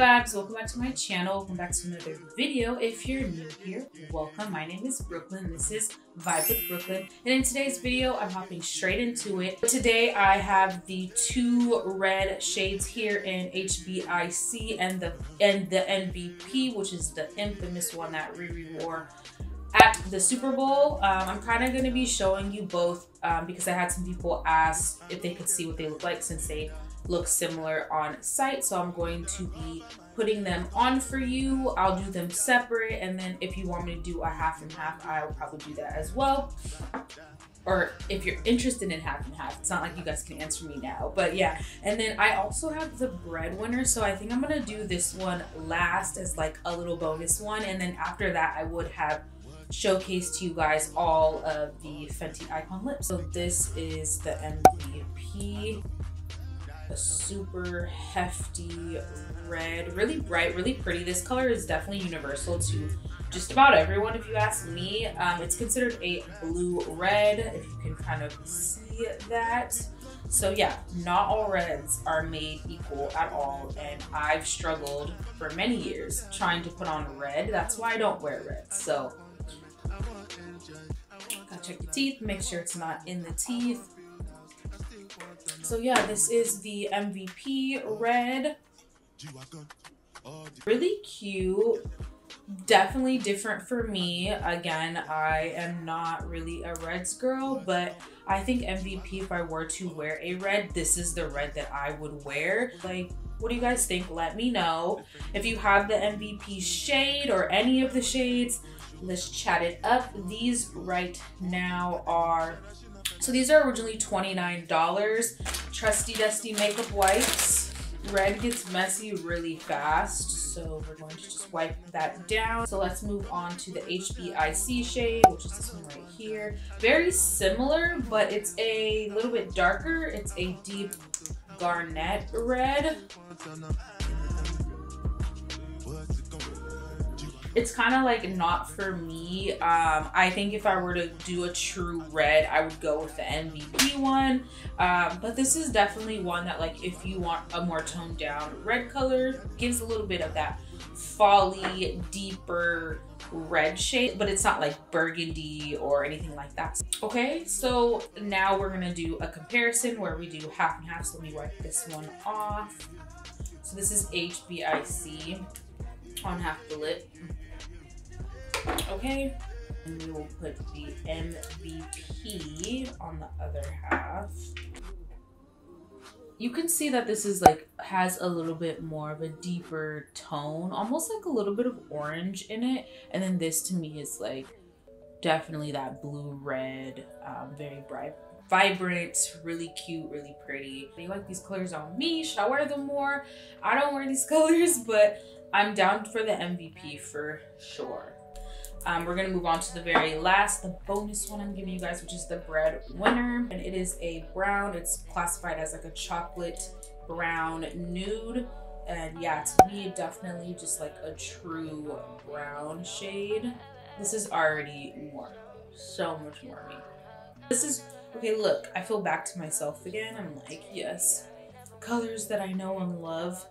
vibes, welcome back to my channel. Welcome back to another video. If you're new here, welcome. My name is Brooklyn. This is Vibe with Brooklyn. And in today's video, I'm hopping straight into it. Today, I have the two red shades here in HBIC and the and the MVP, which is the infamous one that Riri wore at the Super Bowl. Um, I'm kind of going to be showing you both um, because I had some people ask if they could see what they look like since they look similar on site. So I'm going to be putting them on for you. I'll do them separate. And then if you want me to do a half and half, I will probably do that as well. Or if you're interested in half and half, it's not like you guys can answer me now, but yeah. And then I also have the Bread Winn'r. So I think I'm gonna do this one last as like a little bonus one. And then after that, I would have showcased to you guys all of the Fenty Icon lips. So this is the MVP a super hefty red, really bright, really pretty. This color is definitely universal to just about everyone, if you ask me. Um, it's considered a blue red, if you can kind of see that. So yeah, not all reds are made equal at all, and I've struggled for many years trying to put on red. That's why I don't wear red. So gotta check the teeth, make sure it's not in the teeth. So yeah, this is the MVP red. Really cute. Definitely different for me. Again, I am not really a reds girl, but I think MVP, if I were to wear a red, this is the red that I would wear. Like, what do you guys think? Let me know. If you have the MVP shade or any of the shades, let's chat it up. These right now are so these are originally $29. Trusty Dusty Makeup Wipes. Red gets messy really fast, so we're going to just wipe that down. So let's move on to the HBIC shade, which is this one right here. Very similar, but it's a little bit darker. It's a deep garnet red it's kind of like not for me. Um, I think if I were to do a true red, I would go with the MVP one. Um, but this is definitely one that like if you want a more toned down red color, gives a little bit of that folly, deeper red shade, but it's not like burgundy or anything like that. Okay, so now we're gonna do a comparison where we do half and half. So let me wipe this one off. So this is HBIC on half the lip. Okay. And we will put the MVP on the other half. You can see that this is like, has a little bit more of a deeper tone, almost like a little bit of orange in it. And then this to me is like definitely that blue red, um, very bright vibrant, really cute, really pretty. You like these colors on me? Should I wear them more? I don't wear these colors, but I'm down for the MVP for sure. Um, we're gonna move on to the very last, the bonus one I'm giving you guys, which is the Bread Winn'r. And it is a brown, it's classified as like a chocolate brown nude. And yeah, to me, definitely just like a true brown shade. This is already more, so much me. This is, okay, look, I feel back to myself again. I'm like, yes, colors that I know and love.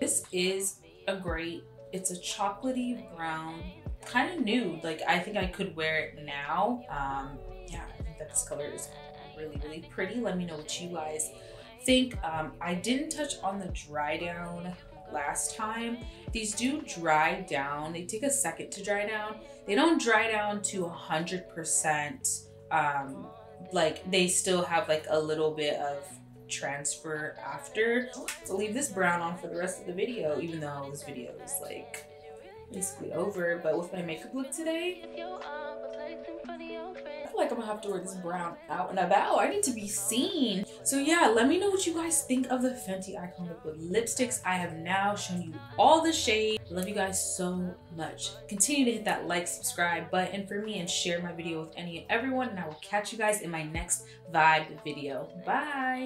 This is a great, it's a chocolatey brown kind of nude. Like I think I could wear it now. Um, yeah, I think that this color is really, really pretty. Let me know what you guys think. Um, I didn't touch on the dry down last time. These do dry down. They take a second to dry down. They don't dry down to a 100%. Um, like they still have like a little bit of transfer after. So leave this brown on for the rest of the video, even though this video is like basically over. But with my makeup look today, feel like I'm gonna have to wear this brown out and about. I need to be seen. So yeah, let me know what you guys think of the Fenty Icon Liquid lipsticks. I have now shown you all the shade. Love you guys so much. Continue to hit that like, subscribe button for me and share my video with any and everyone. And I will catch you guys in my next vibe video. Bye.